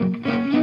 Música